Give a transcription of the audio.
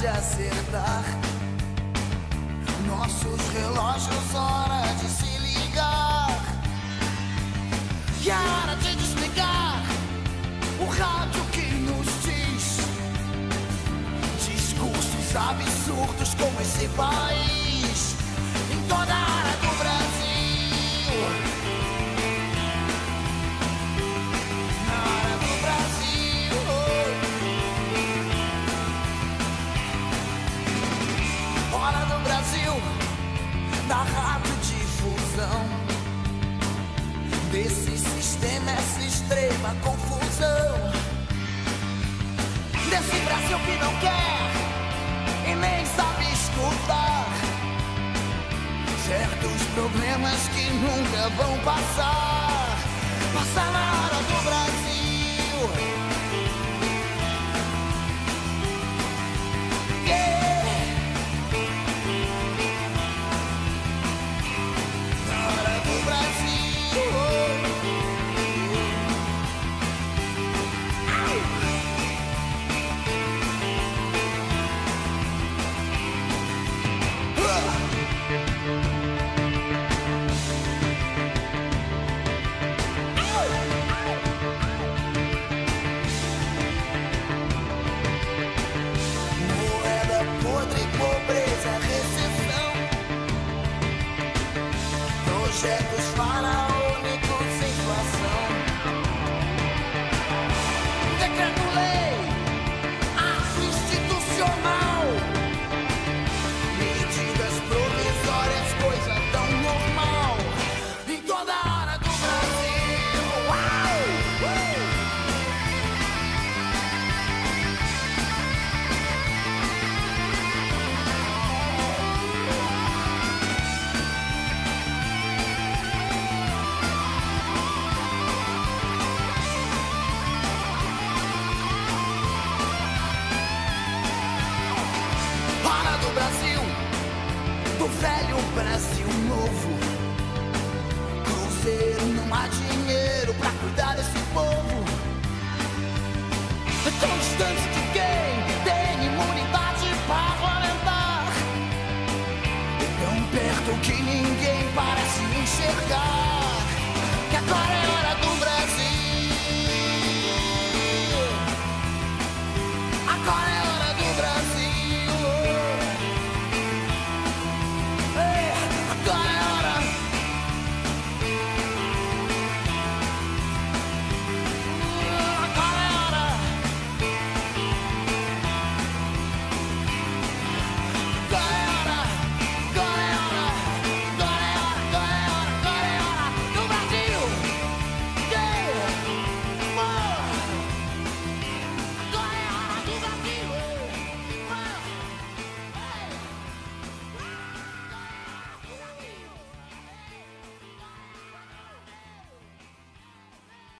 de acertar. Nossos relógios, hora de se ligar. E a hora de desligar o rádio que nos diz. Discursos absurdos como esse país. Em toda desse sistema, essa extrema confusão. Desse Brasil que não quer e nem sabe escutar. Certos problemas que nunca vão passar. check. velho, Brasil novo. Cruzeiro, não há dinheiro pra cuidar desse povo. É tão distante de quem tem imunidade parlamentar. É tão perto que ninguém parece enxergar. Que agora é